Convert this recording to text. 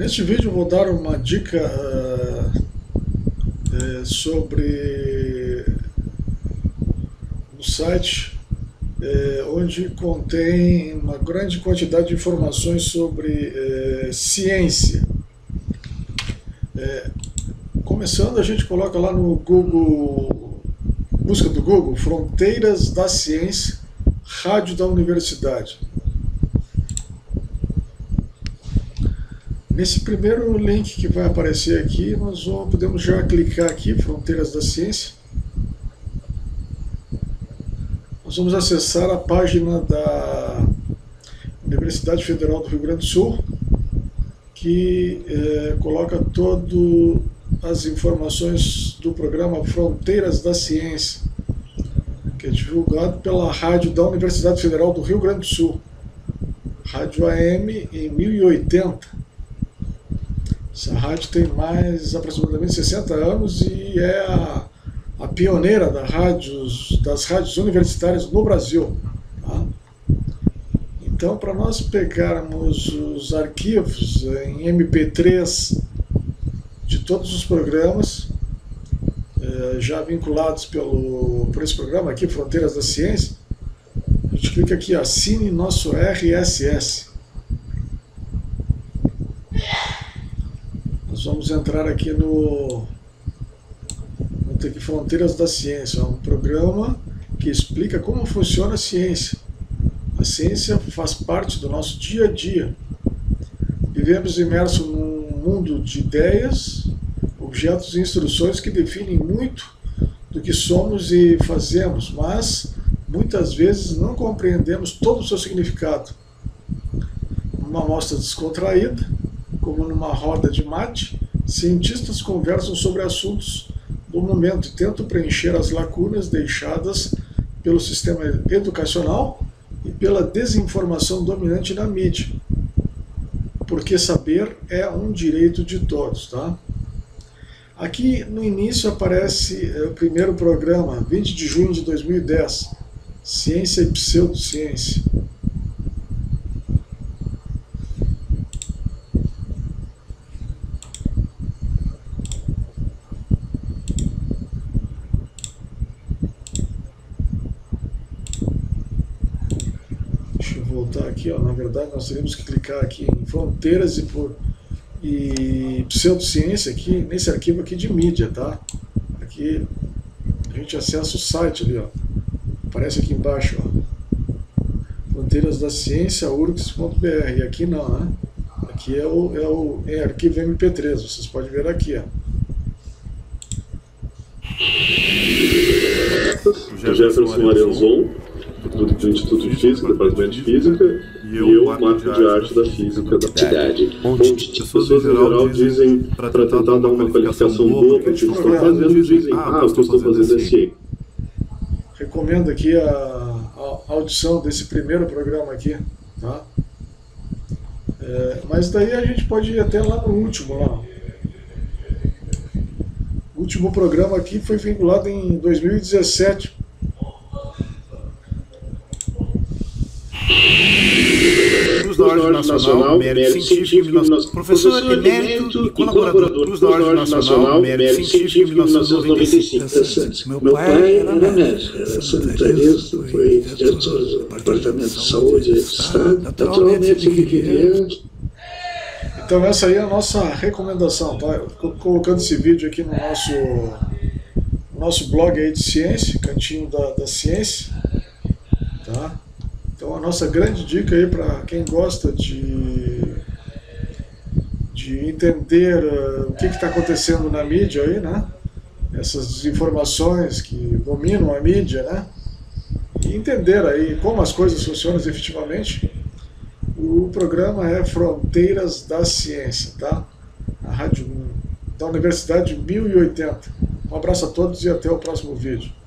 Neste vídeo vou dar uma dica é, sobre o site é, onde contém uma grande quantidade de informações sobre é, ciência. começando, a gente coloca lá no Google, busca do Google, Fronteiras da Ciência, Rádio da Universidade. Nesse primeiro link que vai aparecer aqui, nós vamos, podemos já clicar aqui, Fronteiras da Ciência. Nós vamos acessar a página da Universidade Federal do Rio Grande do Sul, que é, coloca todas as informações do programa Fronteiras da Ciência, que é divulgado pela rádio da Universidade Federal do Rio Grande do Sul, Rádio AM em 1080 essa rádio tem mais aproximadamente 60 anos e é a, a pioneira da rádios, das rádios universitárias no Brasil. Tá? Então, para nós pegarmos os arquivos em MP3 de todos os programas, eh, já vinculados pelo, por esse programa aqui, Fronteiras da Ciência, a gente clica aqui, assine nosso RSS. Nós vamos entrar aqui no, no Fronteiras da Ciência, um programa que explica como funciona a ciência. A ciência faz parte do nosso dia a dia. Vivemos imersos num mundo de ideias, objetos e instruções que definem muito do que somos e fazemos, mas muitas vezes não compreendemos todo o seu significado. Uma amostra descontraída, como numa roda de mate, cientistas conversam sobre assuntos do momento e tentam preencher as lacunas deixadas pelo sistema educacional e pela desinformação dominante na mídia. Porque saber é um direito de todos, tá? Aqui no início aparece é, o primeiro programa, 20 de junho de 2010, Ciência e Pseudociência. Voltar aqui, ó, na verdade nós teríamos que clicar aqui em fronteiras e, por, e pseudociência aqui, nesse arquivo aqui de mídia, tá? Aqui a gente acessa o site ali, ó. Aparece aqui embaixo, ó. Fronteiras da Ciência, urgs.br. Aqui não, né? Aqui é o, é o é arquivo MP3, vocês podem ver aqui, ó. Jefferson Arenzon do, do Instituto de Física, Departamento de Física, e eu, Marco de Arte da Física da cidade. Onde pessoas em geral dizem, para tentar dar uma qualificação boa para o que estão fazendo, dizem, ah, o que eu estou fazendo é ciência. Recomendo aqui a, a, audição desse primeiro programa aqui, tá? É, mas daí a gente pode ir até lá no último, lá. O último programa aqui foi vinculado em 2017 Cruz da Ordem Nacional, Mérito Científico, professor emérito e colaborador Cruz da Ordem Nacional, Mérito Científico, 1995. Meu pai era médico, era sanitarista, foi diretor do Departamento de Saúde do Estado, naturalmente ele queria então essa aí é a nossa recomendação, tá? Colocando esse vídeo aqui no nosso, nosso blog aí de ciência, Cantinho da, da Ciência, tá? Então a nossa grande dica aí para quem gosta de, de entender uh, o que está acontecendo na mídia aí, né? Essas desinformações que dominam a mídia, né? E entender aí como as coisas funcionam efetivamente. O programa é Fronteiras da Ciência, tá? A rádio da Universidade 1080. Um abraço a todos e até o próximo vídeo.